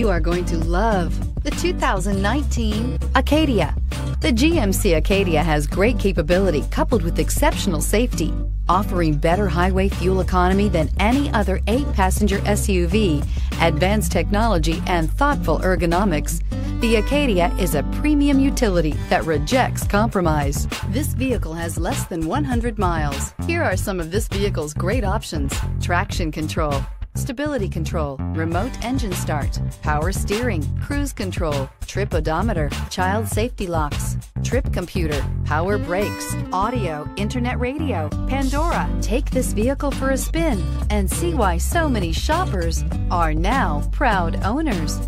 are going to love the 2019 Acadia. The GMC Acadia has great capability coupled with exceptional safety, offering better highway fuel economy than any other eight-passenger SUV, advanced technology, and thoughtful ergonomics. The Acadia is a premium utility that rejects compromise. This vehicle has less than 100 miles. Here are some of this vehicle's great options. Traction control, stability control, remote engine start, power steering, cruise control, trip odometer, child safety locks, trip computer, power brakes, audio, internet radio, Pandora. Take this vehicle for a spin and see why so many shoppers are now proud owners.